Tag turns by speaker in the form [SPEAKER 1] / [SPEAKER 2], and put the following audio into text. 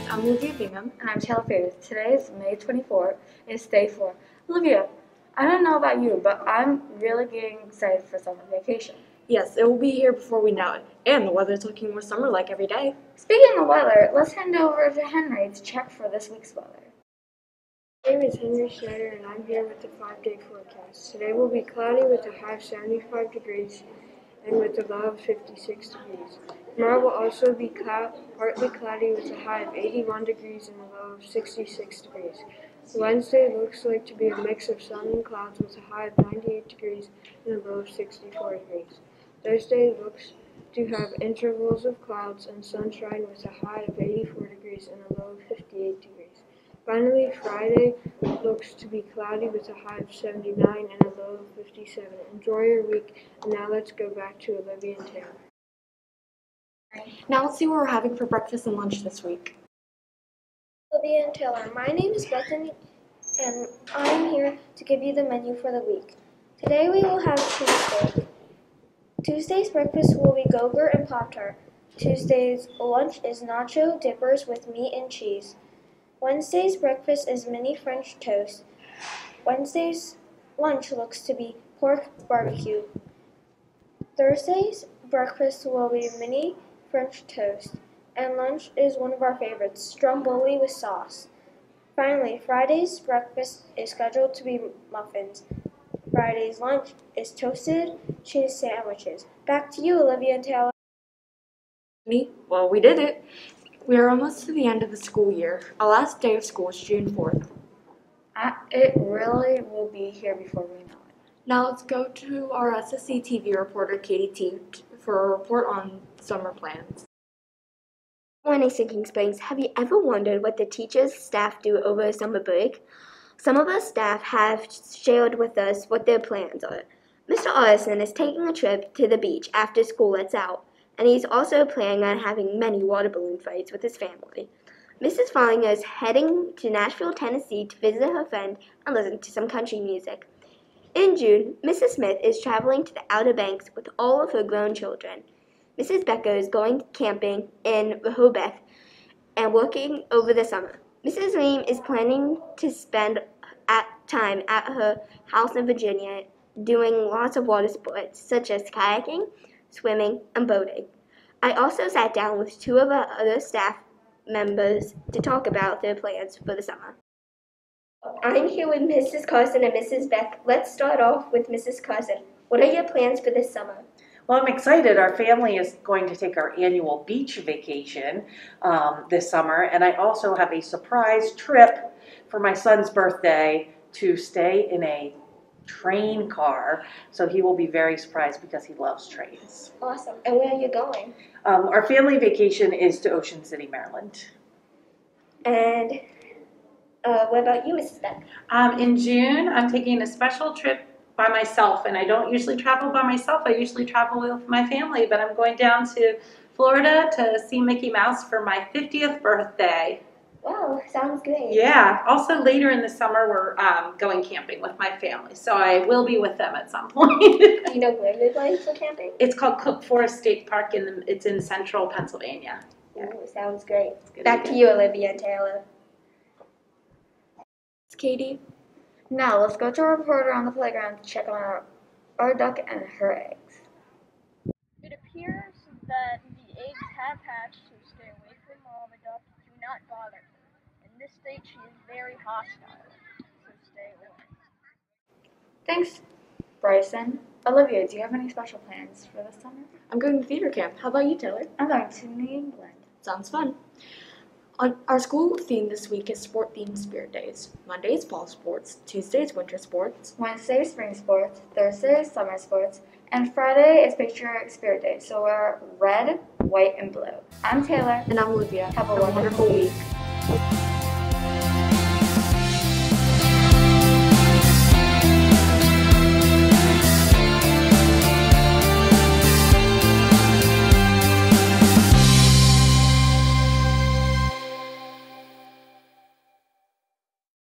[SPEAKER 1] Lessons. I'm Olivia Bingham.
[SPEAKER 2] And I'm Taylor Favors. Today is May 24th. It's day four. Olivia, I don't know about you, but I'm really getting excited for summer vacation.
[SPEAKER 1] Yes, it will be here before we know it. And the weather's looking more summer like every day.
[SPEAKER 2] Speaking of weather, let's hand over to Henry to check for this week's weather.
[SPEAKER 3] My name is Henry Schneider and I'm here with the five day forecast. Today will be cloudy with a high of 75 degrees and with a low of 56 degrees. Tomorrow will also be cloud, partly cloudy with a high of 81 degrees and a low of 66 degrees. Wednesday looks like to be a mix of sun and clouds with a high of 98 degrees and a low of 64 degrees. Thursday looks to have intervals of clouds and sunshine with a high of 84 degrees and a low of 58 degrees. Finally, Friday looks to be cloudy with a high of 79 and a low of 57. Enjoy your week, and now let's go back to Olivia and Taylor.
[SPEAKER 1] Now let's see what we're having for breakfast and lunch this week.
[SPEAKER 4] Olivia and Taylor, my name is Bethany, and I'm here to give you the menu for the week. Today we will have Tuesday. Tuesday's breakfast will be Go-Gurt and Pop-Tart. Tuesday's lunch is nacho dippers with meat and cheese. Wednesday's breakfast is mini French toast. Wednesday's lunch looks to be pork barbecue. Thursday's breakfast will be mini French toast. And lunch is one of our favorites, stromboli with sauce. Finally, Friday's breakfast is scheduled to be muffins. Friday's lunch is toasted cheese sandwiches. Back to you, Olivia and Taylor.
[SPEAKER 1] Me? Well, we did it. We are almost to the end of the school year. Our last day of school is June 4th.
[SPEAKER 2] I, it really will be here before we know it.
[SPEAKER 1] Now let's go to our SSE TV reporter, Katie T, for a report on summer plans.
[SPEAKER 5] Morning, Sinking Springs. Have you ever wondered what the teachers staff do over a summer break? Some of our staff have shared with us what their plans are. Mr. Artisan is taking a trip to the beach after school lets out, and he's also planning on having many water balloon fights with his family. Mrs. Falling is heading to Nashville, Tennessee to visit her friend and listen to some country music. In June, Mrs. Smith is traveling to the Outer Banks with all of her grown children. Mrs. Becker is going camping in Rehoboth and working over the summer. Mrs. Ream is planning to spend at time at her house in Virginia doing lots of water sports such as kayaking, swimming, and boating. I also sat down with two of our other staff members to talk about their plans for the summer. I'm here with Mrs. Carson and Mrs. Beck. Let's start off with Mrs. Carson. What are your plans for this summer?
[SPEAKER 6] Well, I'm excited. Our family is going to take our annual beach vacation um, this summer, and I also have a surprise trip for my son's birthday to stay in a train car. So he will be very surprised because he loves trains.
[SPEAKER 5] Awesome. And where are you going?
[SPEAKER 6] Um, our family vacation is to Ocean City, Maryland.
[SPEAKER 5] And uh, what about you, Mrs. Beck?
[SPEAKER 7] Um, in June, I'm taking a special trip by myself, and I don't usually travel by myself. I usually travel with my family, but I'm going down to Florida to see Mickey Mouse for my 50th birthday.
[SPEAKER 5] Wow, sounds great.
[SPEAKER 7] Yeah. Also, later in the summer, we're um, going camping with my family, so I will be with them at some point.
[SPEAKER 5] Do you know where you're going for camping?
[SPEAKER 7] it's called Cook Forest State Park, in the, it's in central Pennsylvania.
[SPEAKER 5] Ooh, sounds great.
[SPEAKER 7] good
[SPEAKER 5] Back to you, Olivia and Taylor.
[SPEAKER 1] It's Katie.
[SPEAKER 2] Now let's go to our reporter on the playground to check on our, our duck and her eggs.
[SPEAKER 8] It appears that the eggs have hatched, so stay away from Mama Duck. Do not bother her. In this state, she is very hostile, so stay away.
[SPEAKER 2] Thanks, Bryson. Olivia, do you have any special plans for this summer?
[SPEAKER 1] I'm going to theater camp. How about you, Taylor?
[SPEAKER 2] I'm going to New England.
[SPEAKER 1] Sounds fun. On our school theme this week is sport themed spirit days. Monday is fall sports, Tuesday is winter sports,
[SPEAKER 2] Wednesday is spring sports, Thursday is summer sports, and Friday is Patriotic Spirit Day. So we're red, white, and blue. I'm Taylor.
[SPEAKER 1] and I'm Olivia.
[SPEAKER 2] Have a wonderful
[SPEAKER 1] week.